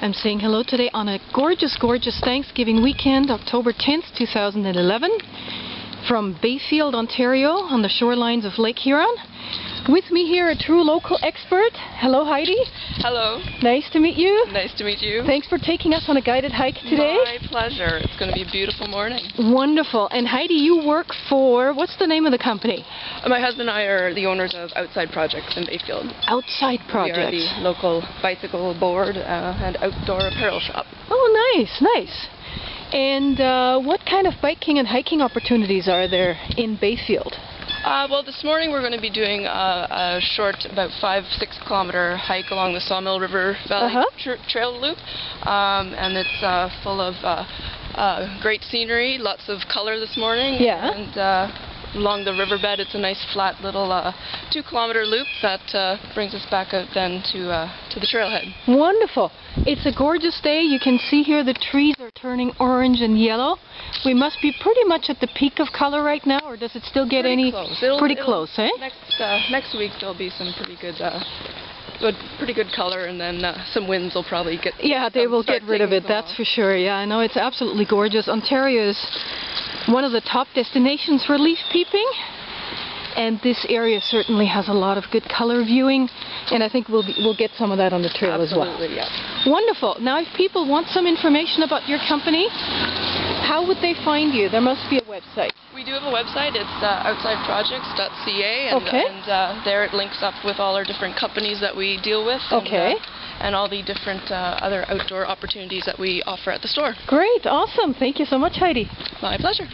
I'm saying hello today on a gorgeous, gorgeous Thanksgiving weekend, October 10th, 2011, from Bayfield, Ontario, on the shorelines of Lake Huron. With me here, a true local expert. Hello, Heidi. Hello. Nice to meet you. Nice to meet you. Thanks for taking us on a guided hike today. My pleasure. It's going to be a beautiful morning. Wonderful. And Heidi, you work for, what's the name of the company? My husband and I are the owners of Outside Projects in Bayfield. Outside Projects. We are the local bicycle board uh, and outdoor apparel shop. Oh, nice, nice. And uh, what kind of biking and hiking opportunities are there in Bayfield? Uh, well, this morning we're going to be doing a, a short, about five, six kilometer hike along the Sawmill River Valley Uh-huh. tra- Trail Loop, um, and it's uh, full of uh, uh, great scenery, lots of color this morning. Yeah. And uh, along the riverbed, it's a nice flat little uh, two kilometer loop that uh, brings us back out then to uh, to the trailhead. Wonderful. It's a gorgeous day. You can see here the trees are turning orange and yellow. We must be pretty much at the peak of color right now, or does it still get Pretty any? close. It'll- pretty it'll- close, eh? Next uh, next week there'll be some pretty good. Uh, Good, pretty good color, and then uh, some winds will probably get. Yeah, they will get rid of it, that's off. for sure. Yeah, I know it's absolutely gorgeous. Ontario is one of the top destinations for leaf peeping, and this area certainly has a lot of good color viewing, and I think we'll be, we'll get some of that on the trail as well. Absolutely, yeah. Wonderful. Now, if people want some information about your company, how would they find you? There must be a website. We do have a website. It's uh, outsideprojects.ca, and, Okay. and uh, there it links up with all our different companies that we deal with. and, uh, and all the different uh, other outdoor opportunities that we offer at the store. Great, awesome. Thank you so much, Heidi. My pleasure.